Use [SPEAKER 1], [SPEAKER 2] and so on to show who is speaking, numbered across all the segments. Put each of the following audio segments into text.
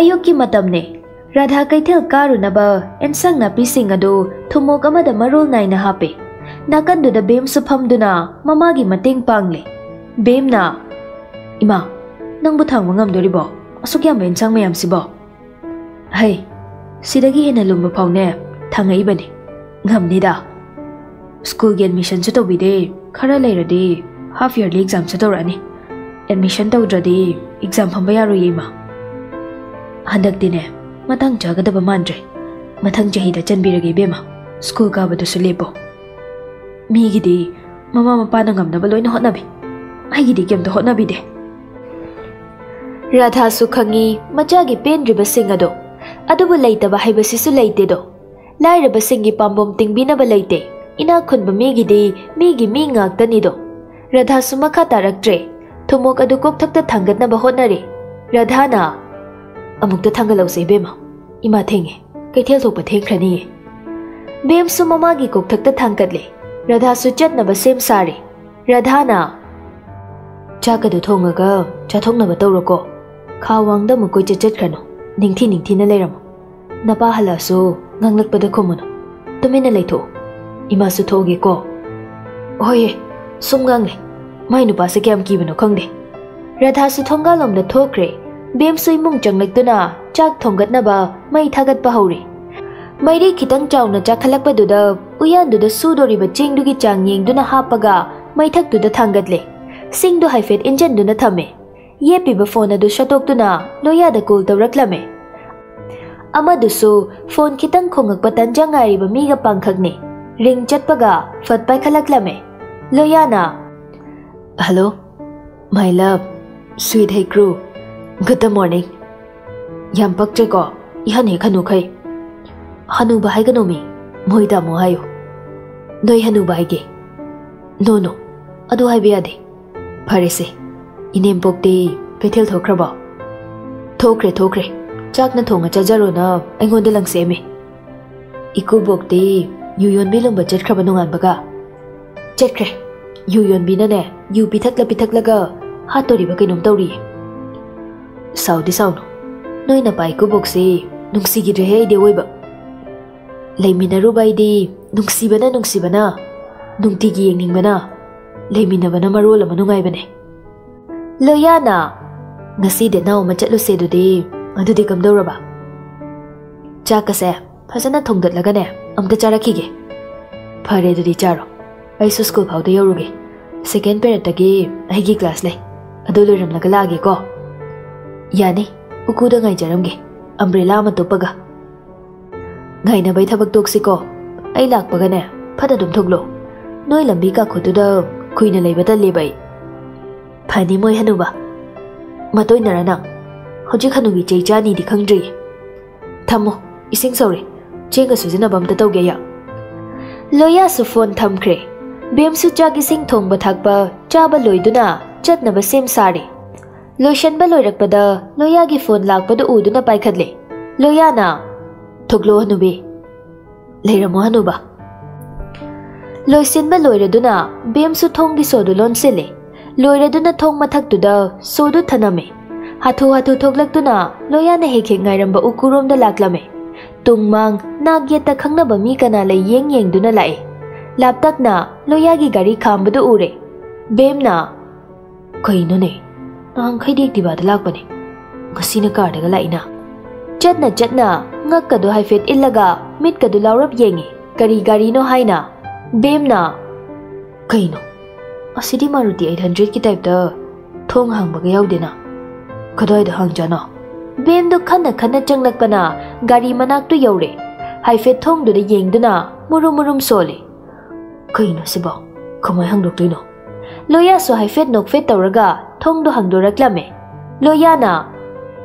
[SPEAKER 1] ꯑꯌꯨꯛꯀꯤ ꯃꯇꯝꯅꯤ ꯔꯥꯙꯥ ꯀꯩꯊꯦꯜ ꯀꯥꯔꯨꯅꯕ ꯑꯦꯟꯁꯥꯡ ꯅꯥꯄꯤꯁꯤꯡ ꯑꯗꯨ ꯊꯨꯝꯃꯣꯛ ꯑꯃꯗ ꯃꯔꯣꯜ ꯅꯥꯏꯅ ꯍꯥꯞꯄꯤ ꯅꯥꯀꯟꯗꯨꯗ ꯕꯦꯝꯁꯨ ꯐꯝꯗꯨꯅ ꯃꯃꯥꯒꯤ ꯃꯇꯦꯡ ꯄꯥꯡꯂꯤ ꯕꯦꯝꯅ ꯏꯃꯥ ꯅꯪꯕꯨ ꯊꯥꯡꯕ ꯉꯝꯗꯣꯔꯤꯕꯣ ꯑꯁꯨꯛ ꯌꯥꯝꯕ ꯑꯦꯟꯁꯥꯡ ꯃꯌꯥꯝꯁꯤꯕꯣ ꯍꯩ ꯁꯤꯗꯒꯤ ꯍꯦꯟꯅ ꯂꯨꯝꯕ ꯐꯥꯎꯅꯦ ꯊꯥꯡꯉꯛꯏꯕꯅꯤ ꯉꯝꯅꯤꯗ ꯁ꯭ꯀꯨꯜꯒꯤ ꯑꯦꯗꯃꯤꯁꯟꯁꯨ ꯇꯧꯕꯤꯗꯦ ꯈꯔ ꯂꯩꯔꯗꯤ ꯍꯥꯐ ꯏꯌꯔꯂꯤ ꯑꯦꯛꯖꯥꯝꯁꯨ ꯇꯧꯔꯛꯑꯅꯤ ꯑꯦꯗꯃꯤꯁꯟ ꯇꯧꯗ꯭ꯔꯗꯤ ꯑꯦꯛꯖꯥꯝ ꯐꯝꯕ ꯌꯥꯔꯣꯏꯌꯦ ꯏꯃꯥ ꯍꯟꯗꯛꯇꯤꯅꯦ ꯃꯇꯥꯡ ꯆꯥꯒꯗꯕ ꯃꯥꯟꯗ꯭ꯔꯦ ꯃꯊꯪ ꯆꯍꯤꯗ ꯆꯟꯕꯤꯔꯒꯦ ꯏꯕꯦꯝꯃ ꯁ꯭ꯀꯨꯜ ꯀꯥꯕꯗꯨꯁꯨ ꯂꯦꯞꯄꯣ ꯃꯤꯒꯤꯗꯤ ꯃꯃꯥ ꯃꯄꯥꯅ ꯉꯝꯅꯕ ꯂꯣꯏꯅ ꯍꯣꯠꯅꯕꯤ ꯑꯩꯒꯤꯗꯤ ꯀꯩꯝꯇ ꯍꯣꯠꯅꯕꯤꯗꯦ ꯔꯥꯙꯥꯁꯨ ꯈꯪꯉꯤ ꯃꯆꯥꯒꯤ ꯄꯦꯟꯗ꯭ꯔꯤꯕꯁꯤꯡ ꯑꯗꯣ ꯑꯗꯨꯕꯨ ꯂꯩꯇꯕ ꯍꯥꯏꯕꯁꯤꯁꯨ ꯂꯩꯇꯦꯗꯣ ꯂꯥꯏꯔꯕꯁꯤꯡꯒꯤ ꯄꯥꯝꯕꯣꯝ ꯇꯤꯡꯕꯤꯅꯕ ꯂꯩꯇꯦ ꯏꯅꯥꯛ ꯈꯨꯟꯕ ꯃꯤꯒꯤꯗꯤ ꯃꯤꯒꯤ ꯃꯤ ꯉꯥꯛꯇꯅꯤꯗꯣ ꯔꯥꯙꯥꯁꯨ ꯃꯈꯥ ꯇꯥꯔꯛꯇ꯭ꯔꯦ ꯊꯨꯝꯃꯣꯛ ꯑꯗꯨ ꯀꯣꯛꯊꯛꯇ ꯊꯥꯡꯒꯠꯅꯕ ꯍꯣꯠꯅꯔꯤ ꯔꯥꯙꯥꯅ ꯑꯃꯨꯛꯇ ꯊꯥꯡꯒꯠꯂꯧꯁꯦ ꯏꯕꯦꯝꯃ ꯏꯃꯥ ꯊꯦꯡꯉꯦ ꯀꯩꯊꯦꯜ ꯊꯣꯛꯄ ꯊꯦꯡꯈ꯭ꯔꯅꯤꯌꯦ ꯕꯦꯝꯁꯨ ꯃꯃꯥꯒꯤ ꯀꯣꯛꯊꯛꯇ ꯊꯥꯡꯒꯠꯂꯦ ꯔꯥꯙꯥꯁꯨ ꯆꯠꯅꯕ ꯁꯦꯝ ꯁꯥꯔꯤ ꯔꯥꯙꯥꯅ ꯆꯥꯛ ꯑꯗꯨ ꯊꯣꯡꯉꯒ ꯆꯥꯊꯣꯛꯅꯕ ꯇꯧꯔꯣꯀꯣ ꯈꯥ ꯋꯥꯡꯗ ꯑꯃꯨꯛ ꯀꯣꯏꯆꯠ ꯆꯠꯈ꯭ꯔꯅꯨ ꯅꯤꯡꯊꯤ ꯅꯤꯡꯊꯤꯅ ꯂꯩꯔꯝꯃꯨ ꯅꯄꯥ ꯍꯜꯂꯛꯑꯁꯨ ꯉꯥꯡꯂꯛꯄꯗ ꯈꯨꯝꯃꯨꯅꯨ ꯇꯨꯃꯤꯟꯅ ꯂꯩꯊꯣꯛꯎ ꯏꯃꯥꯁꯨ ꯊꯣꯛꯑꯒꯦꯀꯣ ꯍꯣꯏꯌꯦ ꯁꯨꯝ ꯉꯥꯡꯂꯦ ꯃꯥꯏ ꯅꯨꯄꯥꯁꯦ ꯀꯌꯥꯝ ꯀꯤꯕꯅꯣ ꯈꯪꯗꯦ ꯔꯥꯙꯥꯁꯨ ꯊꯣꯡꯒꯥꯜꯂꯣꯝꯗ ꯊꯣꯛꯈ꯭ꯔꯦ BMC mung chẳng lịch tu na chak thong gat na ba mai thagat pa hauri. Mai ri khitang chau na chak khalak pa du da uyan du da su do ri ba ching du gi chang yeng du na ha pa ga mai đồ du thang thangat le. Sing đồ hai fet engine du na thame. Ye pi ba phone du shatok tu na loya da kul taw rak lame. Ama du su phone khitang khongak pa tan jang ai ri ba mi ga pang khak ne. Ring chat pa ga fat pai khalak lo Loya na Hello, my love, sweet hey crew. Good morning. Yam pak che ko. Ihan he khanu khai. Hanu ba hai ganomi. Moi da mo hayo. Noi hanu ba ge. No no. Adu hai biya de. Phare se. Inem pok de, pethel thokra ba. Thokre thokre. Chak na thonga cha jaro na angon de lang se me. Iku bok de, yu yon bi lung ba chet khra ba nungan ba ga. Chet. Yu yon bi na ne. Yu pithak la pithak la ga. Ha tori ba kai nom tauri. ꯁꯥꯎꯗꯤ ꯁꯥꯎꯅꯨ ꯅꯣꯏꯅ ꯄꯥꯏ ꯏꯀꯨꯕꯣꯛꯁꯤ ꯅꯨꯡꯁꯤꯒꯤꯗ꯭ꯔꯦꯍꯦ ꯑꯩꯗꯤ ꯑꯋꯣꯏꯕ ꯂꯩꯃꯤꯟꯅꯔꯨꯕ ꯑꯩꯗꯤ ꯅꯨꯡꯁꯤꯕꯅ ꯅꯨꯡꯁꯤꯕꯅ ꯅꯨꯡꯇꯤꯒꯤ ꯌꯦꯡꯅꯤꯡꯕꯅ ꯂꯩꯃꯤꯟꯅꯕꯅ ꯃꯔꯣꯜ ꯑꯃ ꯅꯨꯡꯉꯥꯏꯕꯅꯦ ꯂꯣꯌꯥꯅ ꯉꯁꯤꯗꯤ ꯅꯥꯎ ꯑꯃ ꯆꯠꯂꯨꯁꯦ ꯑꯗꯨꯗꯤ ꯑꯗꯨꯗꯤ ꯀꯝꯗꯧꯔꯕ ꯆꯥꯛꯀꯁꯦ ꯐꯖꯅ ꯊꯣꯡꯒꯠꯂꯒꯅꯦ ꯑꯝꯇ ꯆꯥꯔꯛꯈꯤꯒꯦ ꯐꯔꯦ ꯑꯗꯨꯗꯤ ꯆꯥꯔꯣ ꯑꯩꯁꯨ ꯁ꯭ꯀꯨꯜ ꯐꯥꯎꯗ ꯌꯧꯔꯨꯒꯦ ꯁꯦꯀꯦꯟ ꯄꯦꯔꯦꯠꯇꯒꯤ ꯑꯩꯒꯤ ꯀ꯭ꯂꯥꯁ ꯂꯩ ꯑꯗꯨ ꯂꯣꯏꯔꯝꯂꯒ ꯂꯥꯛꯑꯒꯦꯀꯣ ꯌꯥꯅꯤ ꯎꯀꯨꯗ ꯉꯥꯏꯖꯔꯝꯒꯦ ꯑꯝꯕ꯭ꯔꯦꯂꯥ ꯑꯃ ꯇꯨꯞꯄꯒ ꯉꯥꯏꯅꯕꯩ ꯊꯕꯛ ꯇꯣꯛꯁꯤꯀꯣ ꯑꯩ ꯂꯥꯛꯄꯒꯅꯦ ꯐꯠ ꯑꯗꯨꯝ ꯊꯣꯛꯂꯣ ꯅꯣꯏ ꯂꯝꯕꯤ ꯀꯥꯈꯨꯠꯇꯨꯗ ꯀꯨꯏꯅ ꯂꯩꯕ ꯇꯜꯂꯦꯕ ꯑꯩ ꯐꯅꯤ ꯃꯣꯏ ꯍꯅꯨꯕ ꯃꯇꯣꯏꯅꯔ ꯅꯪ ꯍꯧꯖꯤꯛ ꯍꯅꯨꯒꯤ ꯆꯩ ꯆꯥꯅꯤꯗꯤ ꯈꯪꯗ꯭ꯔꯤꯌꯦ ꯊꯝꯃꯣ ꯏꯁꯤꯡ ꯁꯧꯔꯦ ꯆꯦꯡꯒ ꯁꯨꯖꯤꯟꯅꯕ ꯑꯝꯇ ꯇꯧꯒꯦ ꯌꯥ ꯂꯣꯌꯥꯁꯨ ꯐꯣꯟ ꯊꯝꯈ꯭ꯔꯦ ꯕꯦꯝꯁꯨ ꯆꯥꯛ ꯏꯁꯤꯡ ꯊꯣꯡꯕ ꯊꯥꯛꯄ ꯆꯥꯕ ꯂꯣꯏꯗꯨꯅ ꯆꯠꯅꯕ ꯁꯦꯝ ꯁꯥꯔꯦ ꯂꯣꯏꯁꯟꯕ ꯂꯣꯏꯔꯛꯄꯗ ꯂꯣꯌꯥꯒꯤ ꯐꯣꯟ ꯂꯥꯛꯄꯗꯨ ꯎꯗꯨꯅ ꯄꯥꯏꯈꯠꯂꯦ ꯂꯣꯌꯥꯅ ꯊꯣꯛꯂꯣ ꯍꯅꯨꯕꯤ ꯂꯩꯔꯝꯃꯣ ꯍꯅꯨꯕ ꯂꯣꯏꯁꯤꯟꯕ ꯂꯣꯏꯔꯗꯨꯅ ꯕꯦꯝꯁꯨ ꯊꯣꯡꯒꯤ ꯁꯣꯗꯨ ꯂꯣꯟꯁꯤꯜꯂꯦ ꯂꯣꯏꯔꯗꯨꯅ ꯊꯣꯡ ꯃꯊꯛꯇꯨꯗ ꯁꯣꯗꯨ ꯊꯅꯝꯃꯦ ꯍꯥꯊꯨ ꯍꯥꯊꯨ ꯊꯣꯛꯂꯛꯇꯨꯅ ꯂꯣꯌꯥꯅ ꯍꯦꯛ ꯍꯦꯛ ꯉꯥꯏꯔꯝꯕ ꯎꯀꯨꯔꯣꯝꯗ ꯂꯥꯛꯂꯝꯃꯦ ꯇꯨꯡ ꯃꯥꯡ ꯅꯥꯛ ꯌꯦꯠꯇ ꯈꯪꯅꯕ ꯃꯤ ꯀꯅꯥ ꯂꯩ ꯌꯦꯡ ꯌꯦꯡꯗꯨꯅ ꯂꯥꯛꯑꯦ ꯂꯥꯞꯇꯛꯅ ꯂꯣꯌꯥꯒꯤ ꯒꯥꯔꯤ ꯈꯥꯝꯕꯗꯨ ꯎꯔꯦ ꯕꯦꯝꯅ ꯀꯩꯅꯣꯅꯦ ꯅꯍꯥꯟꯈꯩꯗꯤ ꯑꯦꯛꯇꯤꯚꯥꯗ ꯂꯥꯛꯄꯅꯦ ꯉꯁꯤꯅ ꯀꯥꯔꯗꯒ ꯂꯥꯛꯏꯅ ꯆꯠꯅ ꯆꯠꯅ ꯉꯛꯀꯗꯣ ꯍꯥꯏꯐꯦꯠ ꯏꯜꯂꯒ ꯃꯤꯠꯀꯗꯨ ꯂꯥꯎꯔꯞ ꯌꯦꯡꯉꯤ ꯀꯔꯤ ꯒꯥꯔꯤꯅꯣ ꯍꯥꯏꯅ ꯕꯦꯝꯅ ꯀꯩꯅꯣ ꯑꯁꯤꯗꯤ ꯃꯥꯔꯨꯇꯤ ꯑꯩꯠ ꯍꯟꯗ꯭ꯔꯦꯗꯀꯤ ꯇꯥꯏꯞꯇ ꯊꯣꯡ ꯍꯥꯡꯕꯒ ꯌꯥꯎꯗꯦꯅ ꯀꯗꯥꯏꯗ ꯍꯥꯡꯖꯥꯅꯣ ꯕꯦꯝꯗꯨ ꯈꯟꯅ ꯈꯟꯅ ꯆꯪꯂꯛꯄꯅ ꯒꯥꯔꯤ ꯃꯅꯥꯛꯇꯨ ꯌꯧꯔꯦ ꯍꯥꯏꯐꯦꯠ ꯊꯣꯡꯗꯨꯗ ꯌꯦꯡꯗꯨꯅ ꯃꯨꯔꯨꯝ ꯃꯨꯔꯨꯝ ꯁꯣꯜꯂꯤ ꯀꯩꯅꯣ ꯁꯤꯕꯣ ꯀꯃꯥꯏ ꯍꯥꯡꯗꯣꯛꯇꯣꯏꯅꯣ ꯂꯣꯌꯥꯁꯨ ꯍꯥꯏꯐꯦꯠ ꯅꯣꯛꯐꯦꯠ ꯇꯧꯔꯒ ꯊꯣꯡꯗꯣ ꯍꯥꯡꯗꯣꯔꯛꯂꯝꯃꯦ ꯂꯣꯌꯥꯅ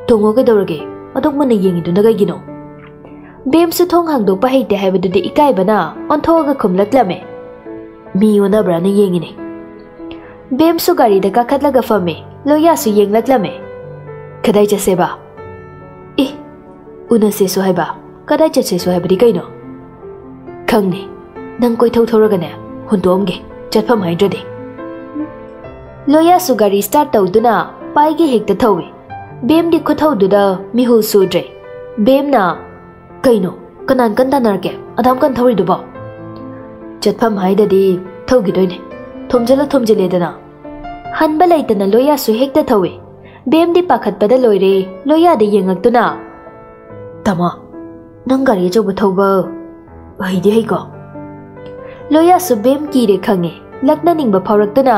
[SPEAKER 1] ꯊꯣꯡꯉꯣ ꯀꯩꯗꯧꯔꯒꯦ ꯑꯗꯨꯛ ꯃꯨꯟꯅ ꯌꯦꯡꯉꯤꯗꯨꯅ ꯀꯩꯒꯤꯅꯣ ꯕꯦꯝꯁꯨ ꯊꯣꯡ ꯍꯥꯡꯗꯣꯛꯄ ꯍꯩꯇꯦ ꯍꯥꯏꯕꯗꯨꯗꯤ ꯏꯀꯥꯏꯕꯅ ꯑꯣꯟꯊꯣꯛꯑꯒ ꯈꯨꯝꯂꯛꯂꯝꯃꯦ ꯃꯤ ꯑꯣꯟꯅꯕ꯭ꯔꯥꯅ ꯌꯦꯡꯉꯤꯅꯦ ꯕꯦꯝꯁꯨ ꯒꯥꯔꯤꯗ ꯀꯥꯈꯠꯂꯒ ꯐꯝꯃꯦ ꯂꯣꯌꯥꯁꯨ ꯌꯦꯡꯂꯛꯂꯝꯃꯦ ꯀꯗꯥꯏ ꯆꯠꯁꯦꯕ ꯑꯦ ꯎꯅꯁꯦꯁꯨ ꯍꯥꯏꯕ ꯀꯗꯥꯏ ꯆꯠꯁꯦꯁꯨ ꯍꯥꯏꯕꯗꯤ ꯀꯩꯅೋ ꯈꯪꯅꯤ ꯅꯪ ꯀꯣꯏꯊꯧ ꯊꯧꯔꯒꯅꯦ ꯍꯨꯟꯇꯣꯛꯑꯝꯒꯦ ꯆꯠꯐꯝ ꯍꯥꯏꯗ꯭ꯔꯗꯤ ꯂꯣꯌꯥꯁꯨ ꯒꯥꯔꯤ ꯁ꯭ꯇꯥꯔꯠ ꯇꯧꯗꯨꯅ ꯄꯥꯏꯒꯤ ꯍꯦꯛꯇ ꯊꯧꯏ ꯕꯦꯝꯗꯤ ꯈꯨꯊꯧꯗꯨꯗ ꯃꯤꯍꯨꯜ ꯁꯨꯗ꯭ꯔꯦ ꯕꯦꯝꯅ ꯀꯩꯅꯣ ꯀꯅꯥꯟ ꯀꯟ ꯇꯥꯟꯅꯔꯒꯦ ꯑꯗꯥꯝ ꯀꯟ ꯊꯧꯔꯤꯗꯨꯕꯣ ꯆꯠꯐꯝ ꯍꯥꯏꯗꯗꯤ ꯊꯧꯈꯤꯗꯣꯏꯅꯦ ꯊꯣꯝꯖꯤꯜꯂ ꯊꯣꯝꯖꯤꯜꯂꯦꯗꯅ ꯍꯟꯕ ꯂꯩꯇꯅ ꯂꯣꯌꯥꯁꯨ ꯍꯦꯛꯇ ꯊꯧꯏ ꯕꯦꯝꯗꯤ ꯄꯥꯈꯠꯄꯗ ꯂꯣꯏꯔꯦ ꯂꯣꯌꯥꯗ ꯌꯦꯡꯉꯛꯇꯨꯅ ꯇꯥꯃꯣ ꯅꯪ ꯒꯥꯔꯤ ꯑꯆꯧꯕ ꯊꯧꯕ ꯍꯩꯗꯤ ꯍꯩꯀꯣ ꯂꯣꯌꯥꯁꯨ ꯕꯦꯝ ꯀꯤꯔꯦ ꯈꯪꯉꯦ ꯂꯛꯅꯅꯤꯡꯕ ꯐꯥꯎꯔꯛꯇꯨꯅ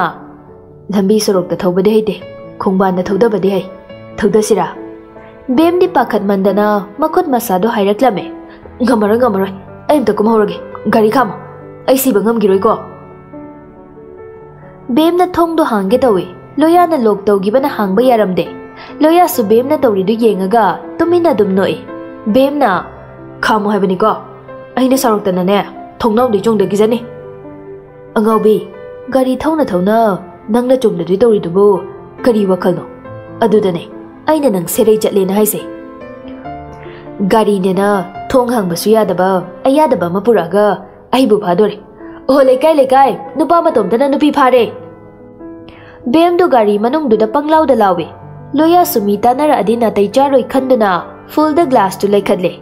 [SPEAKER 1] ꯂꯝꯕꯤ ꯁꯣꯔꯣꯛꯇ ꯊꯧꯕꯗꯤ ꯍꯩꯇꯦ ꯈꯣꯡꯕꯥꯟꯗ ꯊꯧꯗꯕꯗꯤ ꯍꯩ ꯊꯧꯗꯁꯤꯔꯥ ꯕꯦꯝꯗꯤ ꯄꯥꯈꯠꯃꯟꯗꯅ ꯃꯈꯨꯠ ꯃꯁꯥꯗꯣ ꯍꯥꯏꯔꯛꯂꯝꯃꯦ ꯉꯝꯃꯔꯣꯏ ꯉꯝꯃꯔꯣꯏ ꯑꯩ ꯑꯝꯇ ꯀꯨꯝꯍꯧꯔꯒꯦ ꯒꯥꯔꯤ ꯈꯥꯝꯃꯣ ꯑꯩ ꯁꯤꯕ ꯉꯝꯈꯤꯔꯣꯏꯀꯣ ꯕꯦꯝꯅ ꯊꯣꯡꯗꯣ ꯍꯥꯡꯒꯦ ꯇꯧꯏ ꯂꯣꯌꯥꯅ ꯂꯣꯛ ꯇꯧꯈꯤꯕꯅ ꯍꯥꯡꯕ ꯌꯥꯔꯝꯗꯦ ꯂꯣꯌꯥꯁꯨ ꯕꯦꯝꯅ ꯇꯧꯔꯤꯗꯨ ꯌꯦꯡꯉꯒ ꯇꯨꯃꯤꯟꯅ ꯑꯗꯨꯝ ꯅꯣꯛꯏ ꯕꯦꯝꯅ ꯈꯥꯝꯃꯣ ꯍꯥꯏꯕꯅꯤꯀꯣ ꯑꯩꯅ ꯁꯥꯎꯔꯛꯇꯅꯅꯦ ꯊꯣꯡꯅꯥꯎꯗꯤ ꯆꯣꯡꯗꯒꯤꯖꯅꯤ ꯑꯉꯥꯎꯕꯤ ꯒꯥꯔꯤ ꯊꯧꯅ ꯊꯧꯅ ꯅꯪꯅ ꯆꯨꯝꯅꯗꯤ ꯇꯧꯔꯤꯗꯨꯕꯨ ꯀꯔꯤ ꯋꯥꯈꯜꯅꯣ ꯑꯗꯨꯗꯅꯦ ꯑꯩꯅ ꯅꯪ ꯁꯦꯔꯩ ꯆꯠꯂꯦꯅ ꯍꯥꯏꯁꯦ ꯒꯥꯔꯤꯅꯦꯅ ꯊꯣꯡ ꯍꯥꯡꯕꯁꯨ ꯌꯥꯗꯕ ꯑꯌꯥꯗꯕ ꯑꯃ ꯄꯨꯔꯛꯑꯒ ꯑꯩꯕꯨ ꯐꯥꯗꯣꯔꯦ ꯑꯣ ꯂꯩꯀꯥꯏ ꯂꯩꯀꯥꯏ ꯅꯨꯄꯥ ꯃꯇꯣꯝꯇꯅ ꯅꯨꯄꯤ ꯐꯥꯔꯦ ꯕꯦꯝꯗꯨ ꯒꯥꯔꯤ ꯃꯅꯨꯡꯗꯨꯗ ꯄꯪꯂꯥꯎꯗ ꯂꯥꯎꯏ ꯂꯣꯌꯥꯁꯨ ꯃꯤ ꯇꯥꯟꯅꯔꯛꯑꯗꯤ ꯅꯥꯇꯩ ꯆꯥꯔꯣꯏ ꯈꯟꯗꯨꯅ ꯐꯨꯜꯗ ꯒ꯭ꯂꯥꯁꯇꯨ ꯂꯩꯈꯠꯂꯦ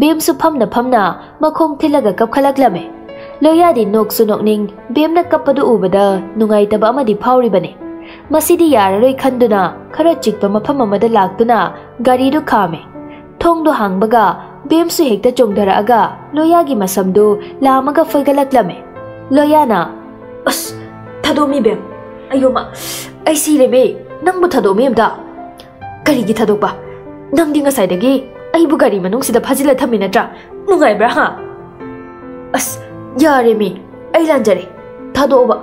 [SPEAKER 1] ꯕꯦꯝꯁꯨ ꯐꯝꯅ ꯐꯝꯅ ꯃꯈꯣꯡ ꯊꯤꯜꯂꯒ ꯀꯞꯈꯠꯂꯛꯂꯝꯃꯦ ꯂꯣꯌꯥꯗꯤ ꯅꯣꯛꯁꯨ ꯅꯣꯛꯅꯤꯡ ꯕꯦꯝꯅ ꯀꯞꯄꯗꯨ ꯎꯕꯗ ꯅꯨꯡꯉꯥꯏꯇꯕ ꯑꯃꯗꯤ ꯐꯥꯎꯔꯤꯕꯅꯤ ꯃꯁꯤꯗꯤ ꯌꯥꯔꯔꯣꯏ ꯈꯟꯗꯨꯅ ꯈꯔ ꯆꯤꯛꯄ ꯃꯐꯝ ꯑꯃꯗ ꯂꯥꯛꯇꯨꯅ ꯒꯥꯔꯤꯗꯨ ꯈꯥꯝꯃꯦ ꯊꯣꯡꯗꯣ ꯍꯥꯡꯕꯒ ꯕꯦꯝꯁꯨ ꯍꯦꯛꯇ ꯆꯣꯡꯊꯔꯛꯑꯒ ꯂꯣꯌꯥꯒꯤ ꯃꯁꯝꯗꯨ ꯂꯥꯝꯃꯒ ꯐꯣꯏꯒꯠꯂꯛꯂꯝꯃꯦ ꯂꯣꯌꯥꯅ ꯑꯁ ꯊꯥꯗꯣꯛꯃꯤ ꯕꯦꯝ ꯑꯌꯣꯃ ꯑꯩ ꯁꯤꯔꯦꯃꯦ ꯅꯪꯕꯨ ꯊꯥꯗꯣꯛꯃꯤ ꯑꯝꯇ ꯀꯔꯤꯒꯤ ꯊꯥꯗꯣꯛꯄ ꯅꯪꯗꯤ ꯉꯁꯥꯏꯗꯒꯤ ꯑꯩꯕꯨ ꯒꯥꯔꯤ ꯃꯅꯨꯡꯁꯤꯗ ꯐꯥꯖꯤꯜꯂ ꯊꯝꯃꯤ ꯅꯠꯇ꯭ꯔꯥ ꯅꯨꯡꯉꯥꯏꯕ꯭ꯔꯥ ꯍꯥ ꯑꯁ ꯌꯥꯔꯦꯃꯤ ꯑꯩ ꯂꯥꯟꯖꯔꯦ ꯊꯥꯗꯣꯛꯑꯣꯕ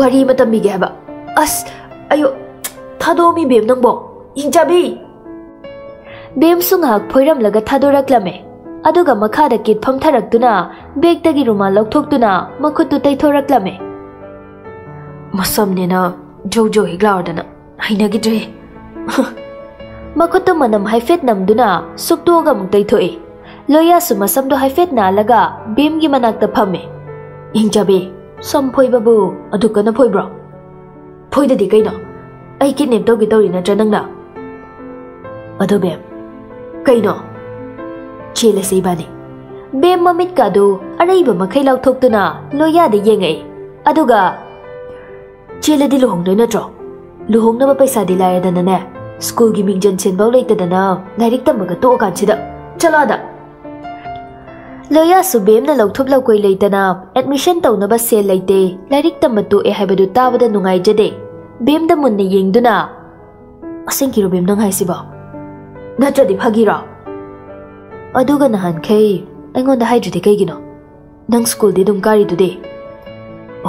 [SPEAKER 1] ꯋꯥꯔꯤ ꯑꯃ ꯇꯝꯕꯤꯒꯦ ꯍꯥꯏꯕ ꯑꯁ ꯑꯌꯣ ꯊꯥꯗꯣꯛꯑꯃꯤ ꯕꯦꯝ ꯅꯪꯕꯣ ꯍꯤꯡꯆꯥꯕꯤ ꯕꯦꯝꯁꯨ ꯉꯥꯏꯍꯥꯛ ꯐꯣꯏꯔꯝꯂꯒ ꯊꯥꯗꯣꯔꯛꯂꯝꯃꯦ ꯑꯗꯨꯒ ꯃꯈꯥꯗ ꯀꯤꯠ ꯐꯝꯊꯔꯛꯇꯨꯅ ꯕꯦꯒꯇꯒꯤ ꯔꯨꯃꯥꯜ ꯂꯧꯊꯣꯛꯇꯨꯅ ꯃꯈꯨꯠꯇꯨ ꯇꯩꯊꯣꯔꯛꯂꯝꯃꯦ ꯃꯁꯝꯅꯦꯅ ꯖꯧ ꯖꯧ ꯍꯦꯛ ꯂꯥꯎꯔꯗꯅ ꯍꯩꯅꯈꯤꯗ꯭ꯔꯦ ꯃꯈꯨꯠꯇꯨ ꯃꯅꯝ ꯍꯥꯏꯐꯦꯠ ꯅꯝꯗꯨꯅ ꯁꯨꯛꯇꯣꯛꯑꯒ ꯑꯃꯨꯛ ꯇꯩꯊꯣꯛꯏ ꯂꯣꯌꯥꯁꯨ ꯃꯁꯝꯗꯣ ꯍꯥꯏꯐꯦꯠ ꯅꯥꯜꯂꯒ ꯕꯦꯝꯒꯤ ꯃꯅꯥꯛꯇ ꯐꯝꯃꯦ ꯏꯪꯖꯕꯤ ꯁꯝ ꯐꯣꯏꯕꯕꯨ ꯑꯗꯨ ꯀꯟꯅ ꯐꯣꯏꯕ꯭ꯔꯣ ꯐꯣꯏꯗꯗꯤ ꯀꯩꯅꯣ ꯑꯩ ꯀꯤꯠꯅꯦꯞ ꯇꯧꯒꯦ ꯇꯧꯔꯤ ꯅꯠꯇ꯭ꯔꯥ ꯅꯪꯅ ꯑꯗꯨ ꯕꯦꯝ ꯀꯩꯅꯣ ꯆꯦꯜꯂꯁꯤ ꯏꯕꯥꯅꯤ ꯕꯦꯝ ꯃꯃꯤꯠꯀꯥꯗꯨ ꯑꯔꯩꯕ ꯃꯈꯩ ꯂꯥꯎꯊꯣꯛꯇꯨꯅ ꯂꯣꯌꯥꯗ ꯌꯦꯡꯉꯛꯏ ꯑꯗꯨꯒ ꯆꯦꯜꯂꯗꯤ ꯂꯨꯍꯣꯡꯗꯣꯏ ꯅꯠꯇ꯭ꯔꯣ ꯂꯨꯍꯣꯡꯅꯕ ꯄꯩꯁꯥꯗꯤ ꯂꯥꯏꯔꯗꯅꯅꯦ ꯁ꯭ꯀꯨꯜꯒꯤ ꯃꯤꯡꯖꯟ ꯁꯦꯟꯐꯥꯎ ꯂꯩꯇꯗꯅ ꯂꯥꯏꯔꯤꯛ ꯇꯝꯕꯒ ꯇꯣꯛꯑꯀꯥꯟꯁꯤꯗ ꯆꯠꯂꯣꯗ ꯂꯣꯌꯥꯁꯨ ꯕꯦꯝꯅ ꯂꯧꯊꯣꯛ ꯂꯧꯀꯣꯏ ꯂꯩꯇꯅ ꯑꯦꯗꯃꯤꯁꯟ ꯇꯧꯅꯕ ꯁꯦꯜ ꯂꯩꯇꯦ ꯂꯥꯏꯔꯤꯛ ꯇꯝꯕ ꯇꯣꯛꯑꯦ ꯍꯥꯏꯕꯗꯨ ꯇꯥꯕꯗ ꯅꯨꯡꯉꯥꯏꯖꯗꯦ ꯕꯦꯝꯗ ꯃꯨꯟꯅ ꯌꯦꯡꯗꯨꯅ ꯑꯁꯦꯡꯀꯤꯔꯣ ꯕꯦꯝ ꯅꯪ ꯍꯥꯏꯁꯤꯕꯣ ꯅꯠꯇ꯭ꯔꯗꯤ ꯐꯥꯒꯤꯔꯣ ꯑꯗꯨꯒ ꯅꯍꯥꯟꯈꯩ ꯑꯩꯉꯣꯟꯗ ꯍꯥꯏꯗ꯭ꯔꯤꯗꯤ ꯀꯩꯒꯤꯅꯣ ꯅꯪ ꯁ꯭ꯀꯨꯜꯗꯤ ꯑꯗꯨꯝ ꯀꯥꯔꯤꯗꯨꯗꯤ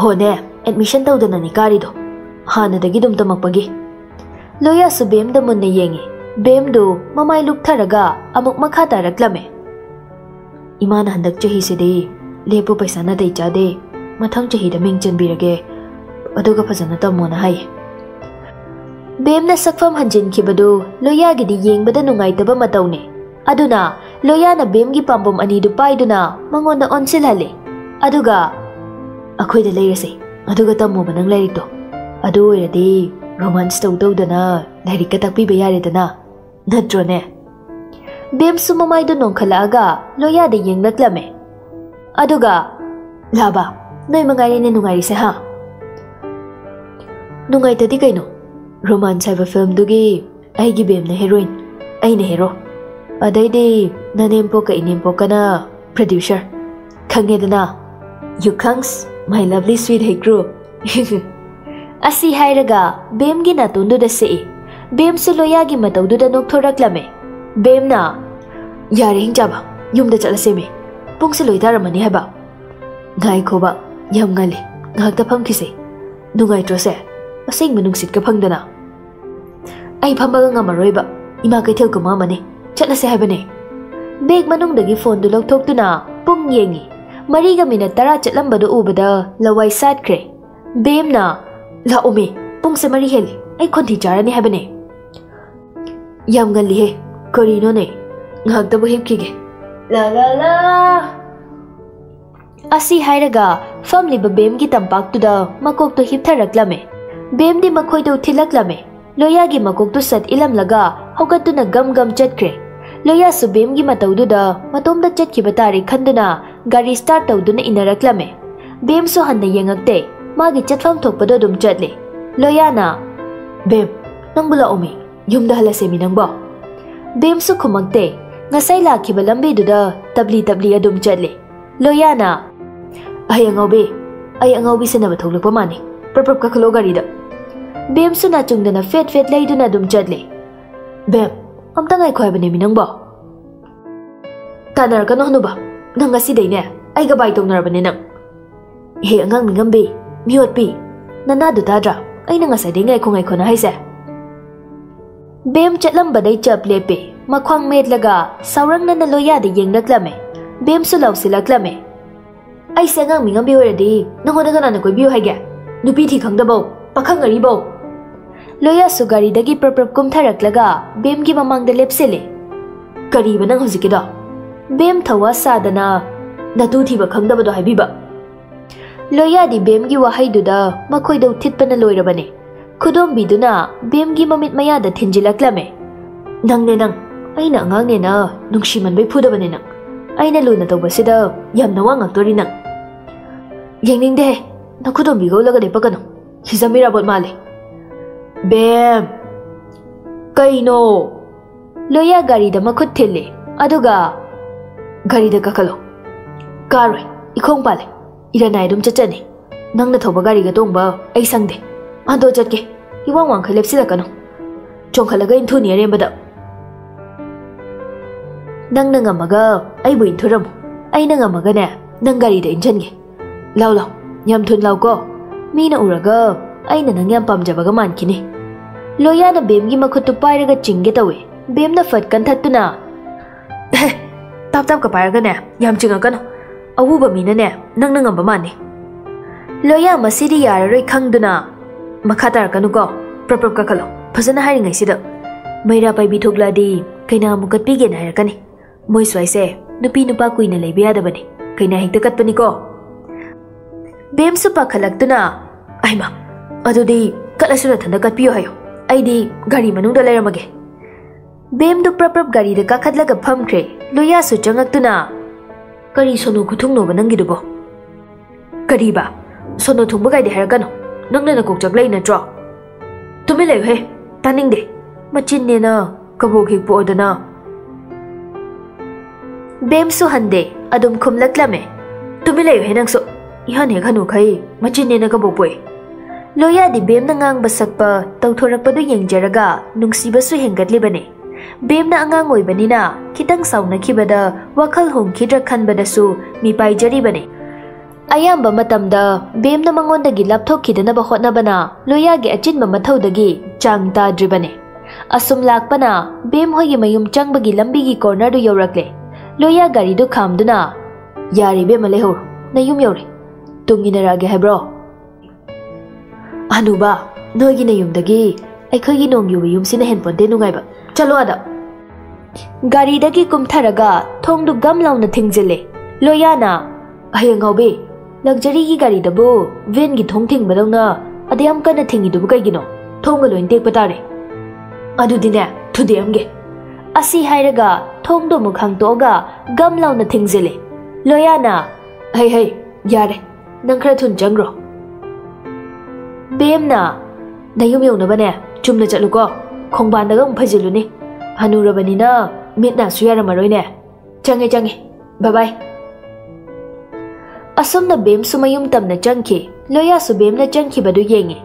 [SPEAKER 1] ꯍꯣꯅꯦ ꯑꯦꯗꯃꯤꯁꯟ ꯇꯧꯗꯅꯅꯤ ꯀꯥꯔꯤꯗꯣ ꯍꯥꯟꯅꯗꯒꯤ ꯑꯗꯨꯝ ꯇꯝꯃꯛꯄꯒꯤ ꯂꯣꯌꯥꯁꯨ ꯕꯦꯝꯗ ꯃꯨꯟꯅ ꯌꯦꯡꯉꯤ ꯕꯦꯝꯗꯨ ꯃꯃꯥꯏ ꯂꯨꯞꯊꯔꯒ ꯑꯃꯨꯛ ꯃꯈꯥ ꯇꯥꯔꯛꯂꯝꯃꯦ ꯏꯃꯥꯅ ꯍꯟꯗꯛ ꯆꯍꯤꯁꯤꯗꯤ ꯂꯦꯞꯄꯨ ꯄꯩꯁꯥꯅ ꯗꯩ ꯆꯥꯗꯦ ꯃꯊꯪ चहीद मिंग चनबीरगे अदुगा फजन तमोना हाय बेमना सकफम हंजिन खिबदु लोया गिदि येंगबदा नुंगाइतबा मतौने अदुना लोया ना बेम गी पाम्बम अनि दु पाइदुना मंगोन ओनसिल हले अदुगा अखोय दे लेयसे अदुगा तमो बनंग लेरिक तो अदु ओयरदि रोमांस तौ तौदना लेरिक तकपि बयारेदना नत्रोने ꯕꯦꯝꯁꯨ ꯃꯃꯥꯏꯗꯨ ꯅꯣꯡꯈꯠꯂꯛꯑꯒ ꯂꯣꯌꯥꯗ ꯌꯦꯡꯂꯛꯂꯝꯃꯦ ꯑꯗꯨꯒ ꯂꯥꯕꯥ ꯅꯣꯏ ꯃꯉꯥꯏꯔꯦꯅꯦ ꯅꯨꯡꯉꯥꯏꯔꯤꯁꯦ ꯍꯥ ꯅꯨꯡꯉꯥꯏꯇꯗꯤ ꯀꯩꯅꯣ ꯔꯣꯃꯥꯟꯁ ꯍꯥꯏꯕ ꯐꯤꯜꯝꯗꯨꯒꯤ ꯑꯩꯒꯤ ꯕꯦꯝꯅ ꯍꯦꯔꯣꯏꯟ ꯑꯩꯅ ꯍꯦꯔꯣ ꯑꯗꯩꯗꯤ ꯅꯅꯦꯝꯄꯣꯛꯀ ꯏꯅꯦꯝꯄꯣꯛꯀꯅ ꯄ꯭ꯔꯗ꯭ꯌꯨꯁꯔ ꯈꯪꯉꯦꯗꯅ ꯌꯨ ꯈꯪꯁ ꯃꯥꯏ ꯂꯚꯂꯤ ꯁ꯭ꯋꯤꯠ ꯍꯩꯀ꯭ꯔꯨ ꯑꯁꯤ ꯍꯥꯏꯔꯒ ꯕꯦꯝꯒꯤ ꯅꯥꯇꯣꯟꯗꯨꯗ ꯁꯦꯛꯏ ꯕꯦꯝꯁꯨ ꯂꯣꯌꯥꯒꯤ ꯃꯇꯧꯗꯨꯗ ꯅꯣꯛꯊꯣꯔꯛꯂꯝꯃꯦ ꯕꯦꯝꯅ ꯌꯥꯔꯦ ꯍꯤꯡꯆꯥꯕ ꯌꯨꯝꯗ ꯆꯠꯂꯁꯦꯃꯤ ꯄꯨꯡꯁꯦ ꯂꯣꯏꯊꯔꯝꯃꯅꯤ ꯍꯥꯏꯕ ꯉꯥꯏꯈꯣꯕ ꯌꯥꯝ ꯉꯜꯂꯤ ꯉꯥꯏꯍꯥꯛꯇ ꯐꯝꯈꯤꯁꯦ ꯅꯨꯡꯉꯥꯏꯇ꯭ꯔꯣꯁꯦ ꯑꯁꯦꯡꯕ ꯅꯨꯡꯁꯤꯠꯀ ꯐꯪꯗꯅ ꯑꯩ ꯐꯝꯕꯒ ꯉꯝꯃꯔꯣꯏꯕ ꯏꯃꯥ ꯀꯩꯊꯦꯜ ꯀꯨꯝꯃꯝꯃꯅꯤ ꯆꯠꯂꯁꯦ ꯍꯥꯏꯕꯅꯦ ꯕꯦꯒ ꯃꯅꯨꯡꯗꯒꯤ ꯐꯣꯟꯗꯨ ꯂꯧꯊꯣꯛꯇꯨꯅ ꯄꯨꯡ ꯌꯦꯡꯉꯤ ꯃꯔꯤꯒ ꯃꯤꯅꯠ ꯇꯔꯥ ꯆꯠꯂꯝꯕꯗꯨ ꯎꯕꯗ ꯂꯋꯥꯏ ꯁꯥꯠꯈ꯭ꯔꯦ ꯕꯦꯝꯅ ꯂꯥꯛꯑꯣꯃꯤ ꯄꯨꯡꯁꯦ ꯃꯔꯤ ꯍꯦꯜꯂꯤ ꯑꯩ ꯈꯣꯟꯊꯤ ꯆꯥꯔꯅꯤ ꯍꯥꯏꯕꯅꯦ ꯌꯥꯝ ꯉꯜꯂꯤꯍꯦ ꯀꯔꯤꯅꯣꯅꯦ ꯉꯥꯏꯍꯥꯛꯇꯕꯨ ꯍꯤꯞꯈꯤꯒꯦ ꯂꯥ ꯂꯥ ꯂꯥ ꯑꯁꯤ ꯍꯥꯏꯔꯒ ꯐꯝꯂꯤꯕ ꯕꯦꯝꯒꯤ ꯇꯝꯄꯥꯛꯇꯨꯗ ꯃꯀꯣꯛꯇꯨ ꯍꯤꯞꯊꯔꯛꯂꯝꯃꯦ ꯕꯦꯝꯗꯤ ꯃꯈꯣꯏꯗꯨ ꯊꯤꯜꯂꯛꯂꯝꯃꯦ ꯂꯣꯌꯥꯒꯤ ꯃꯀꯣꯛꯇꯨ ꯁꯠ ꯏꯂꯝꯂꯒ ꯍꯧꯒꯠꯇꯨꯅ ꯒꯝ ꯒꯝ ꯆꯠꯈ꯭ꯔꯦ ꯂꯣꯌꯥꯁꯨ ꯕꯦꯝꯒꯤ ꯃꯇꯧꯗꯨꯗ ꯃꯇꯣꯝꯗ ꯆꯠꯈꯤꯕ ꯇꯥꯔꯦ ꯈꯟꯗꯨꯅ ꯒꯥꯔꯤ ꯁ꯭ꯇꯥꯔꯠ ꯇꯧꯗꯨꯅ ꯏꯟꯅꯔꯛꯂꯝꯃꯦ ꯕꯦꯝꯁꯨ ꯍꯟꯅ ꯌꯦꯡꯉꯛꯇꯦ ꯃꯥꯒꯤ ꯆꯠꯐꯝ ꯊꯣꯛꯄꯗꯣ ꯑꯗꯨꯝ ꯆꯠꯂꯤ ꯂꯣꯌꯥꯅ ꯕꯦꯝ ꯅꯪꯕꯨ ꯂꯥꯛꯑꯣꯃꯤ ꯌꯨꯝꯗ ꯍꯜꯂꯁꯦꯃꯤ ꯅꯪꯕꯣ ꯕꯦꯝꯁꯨ ꯈꯨꯝꯃꯛꯇꯦ ꯉꯁꯥꯏ ꯂꯥꯛꯈꯤꯕ ꯂꯝꯕꯤꯗꯨꯗ ꯇꯞꯂꯤ ꯇꯞꯂꯤ ꯑꯗꯨꯝ ꯆꯠꯂꯤ ꯂꯣꯌꯥꯅ ꯑꯩ ꯑꯉꯥꯎꯕꯤ ꯑꯩ ꯑꯉꯥꯎꯕꯤ ꯁꯦꯟꯅꯕ ꯊꯣꯛꯂꯛꯄ ꯃꯥꯅꯤ ꯄ꯭ꯔꯞ ꯄ꯭ꯔꯞ ꯀꯥꯈꯠꯂꯣ ꯒꯥꯔꯤꯗ ꯕꯦꯝꯁꯨ ꯅꯥꯆꯨꯡꯗꯅ ꯐꯦꯠ ꯐꯦꯠ ꯂꯩꯗꯨꯅ ꯑꯗꯨꯝ ꯆꯠꯂꯤ ꯕꯦꯝ ꯑꯝꯇ ꯉꯥꯏꯈꯣ ꯍꯥꯏꯕꯅꯦꯃꯤ ꯅꯪꯕꯣ ꯇꯥꯟꯅꯔꯛꯀꯅꯣ ꯍꯅꯨꯕ ꯅꯪ ꯉꯁꯤꯗꯩꯅꯦ ꯑꯩꯒ ꯕꯥꯏ ꯇꯧꯅꯔꯕꯅꯦ ꯅꯪ ꯍꯦ ꯑꯉꯥꯡ ꯃꯤꯉꯝꯕꯤ ꯃꯤꯑꯣꯠꯄꯤ ꯅꯅꯥꯗꯨ ꯇꯥꯗ꯭ꯔꯥ ꯑꯩꯅ ꯉꯁꯥꯏꯗꯩ ꯉꯥꯏꯈꯣ ꯉꯥꯏꯈꯣꯅ ꯍꯥꯏꯁꯦ ꯕꯦꯝ ꯆꯠꯂꯝꯕꯗꯩ ꯆꯞ ꯂꯦꯞꯄꯤ ꯃꯈ꯭ꯋꯥꯡ ꯃꯦꯠꯂꯒ ꯁꯥꯎꯔꯪꯅꯅ ꯂꯣꯌꯥꯗ ꯌꯦꯡꯂꯛꯂꯝꯃꯦ ꯕꯦꯝꯁꯨ ꯂꯥꯎꯁꯤꯜꯂꯛꯂꯝꯃꯦ ꯑꯩꯁꯦ ꯑꯉꯥꯡ ꯃꯤꯉꯝꯕꯤ ꯑꯣꯏꯔꯗꯤ ꯅꯪꯉꯣꯟꯗ ꯀꯅꯥꯅ ꯀꯣꯏꯕꯤꯌꯨ ꯍꯥꯏꯒꯦ ꯅꯨꯄꯤ ꯊꯤ ꯈꯪꯗꯕꯧ ꯄꯥꯈꯪ ꯑꯔꯤꯕꯧ ꯂꯣꯌꯥꯁꯨ ꯒꯥꯔꯤꯗꯒꯤ ꯄ꯭ꯔꯞ ꯄ꯭ꯔꯞ ꯀꯨꯝꯊꯔꯛꯂꯒ ꯕꯦꯝꯒꯤ ꯃꯃꯥꯡꯗ ꯂꯦꯞꯁꯤꯜꯂꯦ ꯀꯔꯤꯕ ꯅꯪ ꯍꯧꯖꯤꯛꯀꯤꯗꯣ ꯕꯦꯝ ꯊꯋꯥ ꯁꯥꯗꯅ ꯅꯇꯨ ꯊꯤꯕ ꯈꯪꯗꯕꯗꯣ ꯍꯥꯏꯕꯤꯕ ꯂꯣꯌꯥꯗꯤ ꯕꯦꯝꯒꯤ ꯋꯥꯍꯩꯗꯨꯗ ꯃꯈꯣꯏꯗ ꯊꯤꯠꯄꯅ ꯂꯣꯏꯔꯕꯅꯦ ꯈꯨꯗꯣꯝꯕꯤꯗꯨꯅ ꯕꯦꯝꯒꯤ ꯃꯃꯤꯠ ꯃꯌꯥꯗ ꯊꯤꯟꯖꯤꯜꯂꯛꯂꯝꯃꯦ ꯅꯪꯅꯦ ꯅꯪ ꯑꯩꯅ ꯑꯉꯥꯡꯅꯦꯅ ꯅꯨꯡꯁꯤꯃꯟꯕꯩ ꯐꯨꯗꯕꯅꯦ ꯅꯪ ꯑꯩꯅ ꯂꯨꯅ ꯇꯧꯕꯁꯤꯗ ꯌꯥꯝꯅ ꯋꯥ ꯉꯥꯛꯇꯣꯔꯤ ꯅꯪ ꯌꯦꯡꯅꯤꯡꯗꯦ ꯅꯪ ꯈꯨꯗꯣꯝꯕꯤꯒ ꯎꯠꯂꯒ ꯂꯦꯞꯄꯛꯀꯅꯨ ꯍꯤꯖꯝꯕꯤꯔꯥꯕꯣꯠ ꯃꯥꯜꯂꯦ ꯕꯦꯝ ꯀꯩꯅꯣ ꯂꯣꯌꯥ ꯒꯥꯔꯤꯗ ꯃꯈꯨꯠ ꯊꯤꯜꯂꯦ ꯑꯗꯨꯒ ꯒꯥꯔꯤꯗ ꯀꯥꯈꯠꯂꯣ ꯀꯥꯔꯣꯏ ꯏꯈꯣꯡ ꯄꯥꯜꯂꯦ ꯏꯔꯅꯥꯏ ꯑꯗꯨꯝ ꯆꯠꯆꯅꯤ ꯅꯪꯅ ꯊꯧꯕ ꯒꯥꯔꯤꯒ ꯇꯣꯡꯕ ꯑꯩ ꯁꯪꯗꯦ ando chặt kì hi wang wang khai lep sila kano chong khai laga in thu ni rem bada nang nang amaga ai bu in thu ram ai mà amaga nè, nang gari đi in chân kì lâu lao nhầm thuần lâu ko mi na uraga ai na nang yam pam jabaga man kì mà loya na bem gi makhutu pai raga chingge tawe bem na fat kan thật tu na tap tap ka pai raga ne yam chinga kano awu ba mi na ne nang nang amba man ne loya ma sidi yara roi khang du na makha tarakanuko proper ka khalo phajana hai ngai sida maira pai bi thukla di kaina mukat pi gen hai rakani moi swai se nupi nupa kuina leibi ada bani kaina hekta kat pani ko bem su pa khalak tuna aima adudi kalasu na thanda kat piyo hayo aidi gari manung da leiramage bem du proper gari da ka khadla ga phamkre loya su changak tuna kari sonu kuthung no banangi dubo kariba sono thumba gai de harakano ꯅꯪꯅ ꯅꯀꯣꯛ ꯆꯥꯛꯂꯩ ꯅꯠꯇ꯭ꯔꯣ ꯇꯨꯃꯤꯟ ꯂꯩꯌꯨꯍꯦ ꯇꯥꯅꯤꯡꯗꯦ ꯃꯆꯤꯟꯅꯦꯅ ꯀꯕꯣꯛ ꯍꯦꯛ ꯄꯣꯛꯑꯗꯅ ꯕꯦꯝꯁꯨ ꯍꯟꯗꯦ ꯑꯗꯨꯝ ꯈꯨꯝꯂꯛꯂꯝꯃꯦ ꯇꯨꯃꯤꯟ ꯂꯩꯌꯨꯍꯦ ꯅꯪꯁꯨ 이한 ꯍꯦꯛ ꯍꯅꯨꯈꯩ ꯃꯆꯤꯟꯅꯦꯅ ꯀꯕꯣꯛ ꯄꯣꯛꯏ ꯂꯣꯌꯥꯗꯤ ꯕꯦꯝꯅ ꯉꯥꯡꯕ ꯁꯛꯄ ꯇꯧꯊꯣꯔꯛꯄꯗꯨ ꯌꯦꯡꯖꯔꯒ ꯅꯨꯡꯁꯤꯕꯁꯨ ꯍꯦꯟꯒꯠꯂꯤꯕꯅꯤ ꯕꯦꯝꯅ ꯑꯉꯥꯡ ꯑꯣꯏꯕꯅꯤꯅ ꯈꯤꯇꯪ ꯁꯥꯎꯅꯈꯤꯕꯗ ꯋꯥꯈꯜ ꯍꯣꯡꯈꯤꯗ꯭ꯔꯥ ꯈꯟꯕꯗꯁꯨ ꯃꯤꯄꯥꯏꯖꯔꯤꯕꯅꯤ ꯑꯌꯥꯝꯕ ꯃꯇꯝꯗ ꯕꯦꯝꯅ ꯃꯉꯣꯟꯗꯒꯤ ꯂꯥꯞꯊꯣꯛꯈꯤꯗꯅꯕ ꯍꯣꯠꯅꯕꯅ ꯂꯣꯌꯥꯒꯤ ꯑꯆꯤꯟꯕ ꯃꯊꯧꯗꯒꯤ ꯆꯥꯡ ꯇꯥꯗ꯭ꯔꯤꯕꯅꯤ ꯑꯁꯨꯝ ꯂꯥꯛꯄꯅ ꯕꯦꯝ ꯍꯣꯏꯒꯤ ꯃꯌꯨꯝ ꯆꯪꯕꯒꯤ ꯂꯝꯕꯤꯒꯤ ꯀꯣꯔꯅꯔꯗꯨ ꯌꯧꯔꯛꯂꯦ ꯂꯣꯌꯥ ꯒꯥꯔꯤꯗꯨ ꯈꯥꯝꯗꯨꯅ ꯌꯥꯔꯦ ꯕꯦꯝꯃ ꯂꯩꯍꯧꯔꯣ ꯅꯌꯨꯝ ꯌꯧꯔꯦ ꯇꯨꯡ ꯏꯟꯅꯔꯛꯑꯒꯦ ꯍꯥꯏꯕ꯭ꯔꯣ ꯍꯅꯨꯕ ꯅꯣꯏꯒꯤ ꯅꯌꯨꯝꯗꯒꯤ ꯑꯩꯈꯣꯏꯒꯤ ꯅꯣꯡ ꯌꯨꯕ ꯌꯨꯝꯁꯤꯅ ꯍꯦꯟꯄꯣꯟꯇꯦ ꯅꯨꯡꯉꯥꯏꯕ ꯆꯠꯂꯣ ꯑꯗ ꯒꯥꯔꯤꯗꯒꯤ ꯀꯨꯝꯊꯔꯒ ꯊꯣꯡꯗꯨ ꯒꯝ ꯂꯥꯎꯅ ꯊꯤꯡꯖꯤꯜꯂꯦ ꯂꯣꯌꯥꯅ ꯍꯌꯦꯡ ꯉꯥꯎꯕꯤ ꯂꯛꯖꯔꯤꯒꯤ ꯒꯥꯔꯤꯗꯕꯨ ꯚꯦꯟꯒꯤ ꯊꯣꯡ ꯊꯤꯡꯕꯗꯧꯅ ꯑꯗꯌꯥꯝ ꯀꯟꯅ ꯊꯤꯡꯉꯤꯗꯨꯕꯨ ꯀꯩꯒꯤꯅꯣ ꯊꯣꯡꯒ ꯂꯣꯏ ꯇꯦꯛꯄ ꯇꯥꯔꯦ ꯑꯗꯨꯗꯤꯅꯦ ꯊꯨꯗꯦꯛꯑꯝꯒꯦ ꯑꯁꯤ ꯍꯥꯏꯔꯒ ꯊꯣꯡꯗꯣ ꯑꯃꯨꯛ ꯍꯥꯡꯇꯣꯛꯑꯒ ꯒꯝ ꯂꯥꯎꯅ ꯊꯤꯡꯖꯤꯜꯂꯦ ꯂꯣꯌꯥꯅ ꯍꯩ ꯍꯩ ꯌꯥꯔꯦ ꯅꯪ ꯈꯔ ꯊꯨꯅ ꯆꯪꯈ꯭ꯔꯣ ꯕꯦꯝꯅ ꯅꯌꯨꯝ ꯌꯧꯅꯕꯅꯦ ꯆꯨꯝꯅ ꯆꯠꯂꯨꯀꯣ ꯈꯣꯡꯕꯥꯟꯗꯒ ꯑꯃꯨꯛ ꯐꯩꯖꯤꯜꯂꯨꯅꯤ ꯍꯅꯨꯔꯕꯅꯤꯅ ꯃꯤꯠ ꯅꯥꯁꯨ ꯌꯥꯔꯝꯃꯔꯣꯏꯅꯦ ꯆꯪꯉꯦ ꯆꯪꯉꯦ ꯕꯕꯥꯏ ಅಸಮ್ನ ಬೇಮ್ ಸುಮಯುಂ ತಮ್ನ ಚಂಖೆ ಲೋಯಾಸು ಬೇಮ್ನ ಚಂಖಿಬದು ಯೆಂಗೆ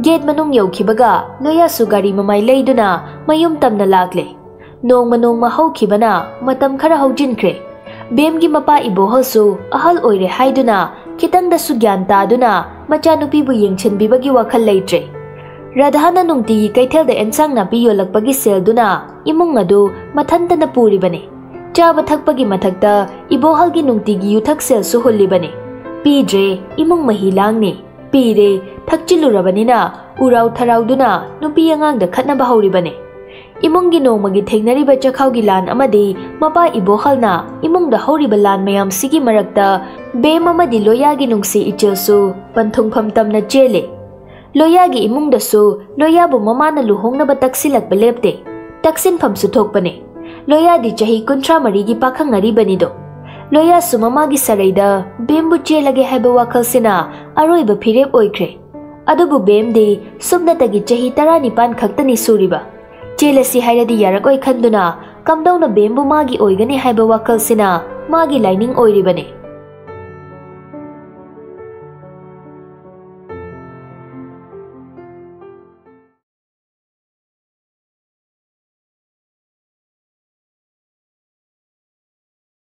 [SPEAKER 1] ಗೇಟ್ ಮನುಂಗ್ ಯೌಖಿಬಗ ಲೋಯಾಸು ಗಾಡಿ ಮಮೈ ಲೈದುನ ಮಯುಂ ತಮ್ನ ಲಾಗ್ಲೆ ನೋಂಗ್ ಮನೋಂಗ್ ಮಹೌಖಿಬನ ಮತಂ ಖರ ಹೌಜಿನ್ಖ್ರೆ ಬೇಮ್ಗಿ ಮಪ ಇಬೋಹಲ್ಸು ಅಹಲ್ ಒಯ್ರೆ ಹಾಯ್ದುನ ಖಿತಂದಸು ಗ್ಯಾನ್ ತಾದುನ ಮಚಾನುಪಿಬು ಯೆಂಗ್ಛನ್ಬಿಬಗಿ ವಖಲ್ ಲೈತ್ರೆ ರಧಾನ ನುಂಗ್ತಿಗಿ ಕೈಥೆಲ್ದ ಎನ್ಸಾಂಗ್ ನಾಪಿ ಯೊಲಕ್ಪಗಿ ಸೆಲ್ದುನ ಇಮುಂಗ್ ಅದು ಮಥಂತನ ಪೂರಿಬನೆ ꯆꯥꯕ ꯊꯛꯄꯒꯤ ꯃꯊꯛꯇ ꯏꯕꯣꯍꯜꯒꯤ ꯅꯨꯡꯇꯤꯒꯤ ꯌꯨꯊꯛꯁꯦꯜꯁꯨ ꯍꯨꯜꯂꯤꯕꯅꯤ ꯄꯤꯗ꯭ꯔꯦ ꯏꯃꯨꯡ ꯃꯍꯤ ꯂꯥꯡꯅꯤ ꯄꯤꯔꯦ ꯊꯛꯆꯤꯜꯂꯨꯔꯕꯅꯤꯅ ꯎꯔꯥꯎ ꯊꯔꯥꯎꯗꯨꯅ ꯅꯨꯄꯤ ꯑꯉꯥꯡꯗ ꯈꯠꯅꯕ ꯍꯧꯔꯤꯕꯅꯤ ꯏꯃꯨꯡꯒꯤ ꯅꯣꯡꯃꯒꯤ ꯊꯦꯡꯅꯔꯤꯕ ꯆꯈꯥꯎꯒꯤ ꯂꯥꯟ ꯑꯃꯗꯤ ꯃꯄꯥ ꯏꯕꯣꯍꯜꯅ ꯏꯃꯨꯡꯗ ꯍꯧꯔꯤꯕ ꯂꯥꯟ ꯃꯌꯥꯝꯁꯤꯒꯤ ꯃꯔꯛꯇ ꯕꯦꯝ ꯑꯃꯗꯤ ꯂꯣꯌꯥꯒꯤ ꯅꯨꯡꯁꯤ ꯏꯆꯦꯜꯁꯨ ꯄꯟꯊꯨꯡꯐꯝ ꯇꯝꯅ ꯆꯦꯜꯂꯤ ꯂꯣꯌꯥꯒꯤ ꯏꯃꯨꯡꯗꯁꯨ ꯂꯣꯌꯥꯕꯨ ꯃꯃꯥꯅ ꯂꯨꯍꯣꯡꯅꯕ ꯇꯛꯁꯤꯜꯂꯛꯄ ꯂꯦꯞꯇꯦ ꯇꯛꯁꯤꯟꯐꯝꯁꯨ ꯊꯣꯛꯄꯅꯤ Loya di chahi kuntra mari gi pakhang ari banido. Loya sumama gi saraida bembu chelage haiba wakal sina aroiba phirep oikre. Adubu bem de sumna tagi chahi tara nipan khaktani suriba. Chelasi hairadi yarak oi khanduna kamdauna bembu magi oigani haiba wakal sina magi lining oiribane.